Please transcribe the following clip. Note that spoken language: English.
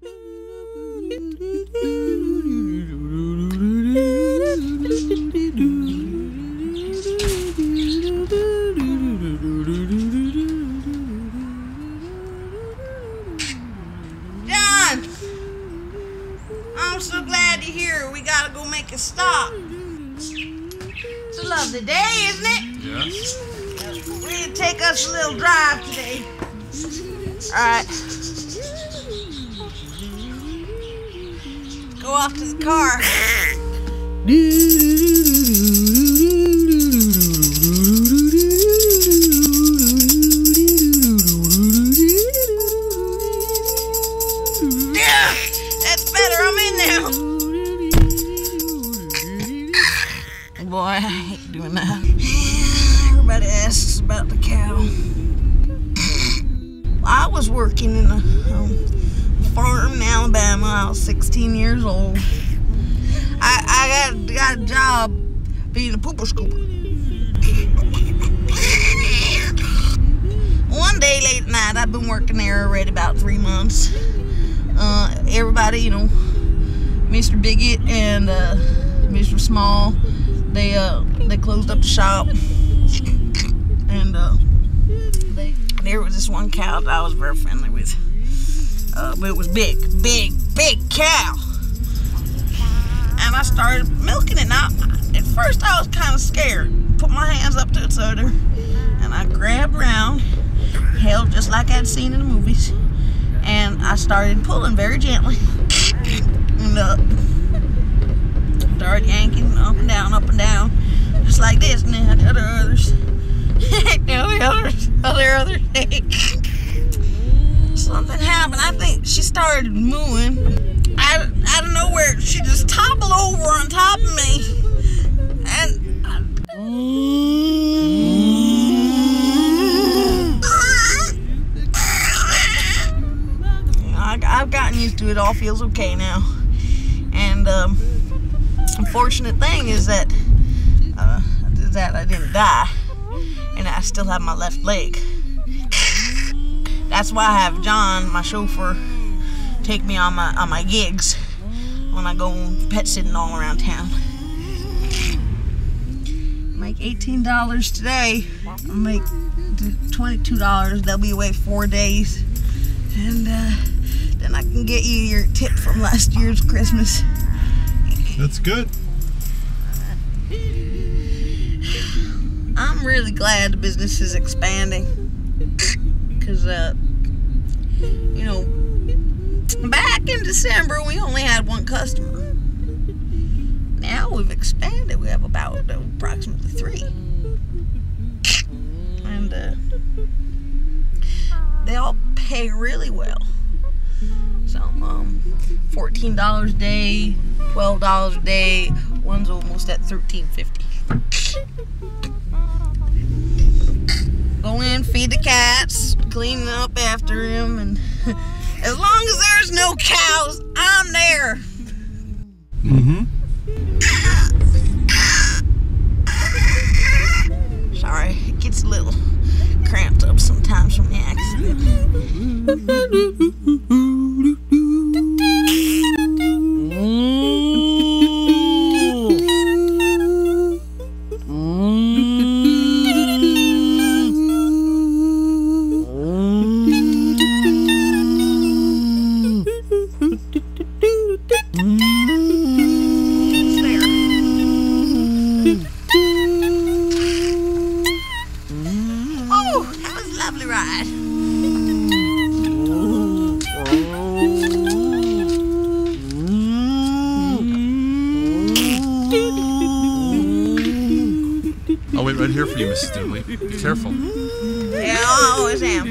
I'm so glad you're here. We gotta go make a stop. It's a lovely day, isn't it? Yes. We're gonna take us a little drive today. Alright. Go off to the car. Yeah, that's better. I'm in now. Boy, I hate doing that. Everybody asks about the cow. I was working in a um, farm in Alabama. Was 16 years old. I, I got, got a job being a pooper scooper. One day late at night, I've been working there already about three months. Uh, everybody, you know, Mr. Bigot and uh, Mr. Small, they uh, they closed up the shop, and uh, they, there was this one cow that I was very friendly with. Uh, but it was big, big, big cow, and I started milking it. Now, at first, I was kind of scared. Put my hands up to its udder, and I grabbed around, held just like I'd seen in the movies and I started pulling very gently and up. Started yanking up and down, up and down, just like this. And then the other others, the others, other others. she started mooing. I, out of nowhere, she just toppled over on top of me, and. I, I've gotten used to it. All feels okay now. And um, unfortunate thing is that uh, that I didn't die, and I still have my left leg. That's why I have John, my chauffeur, take me on my on my gigs when I go pet sitting all around town. Make eighteen dollars today. I'll make twenty-two dollars. They'll be away four days, and. Uh, then I can get you your tip from last year's Christmas. That's good. I'm really glad the business is expanding. Because, uh, you know, back in December we only had one customer. Now we've expanded. We have about uh, approximately three. And, uh, they all pay really well. So, um, fourteen dollars a day, twelve dollars a day. One's almost at thirteen fifty. Go in, feed the cats, clean up after him, and as long as there's no cows, I'm there. Mm-hmm. Sorry, it gets a little cramped up sometimes from the accident. Ride. I'll wait right here for you, Mrs. Doublie. Be careful. Yeah, I always am.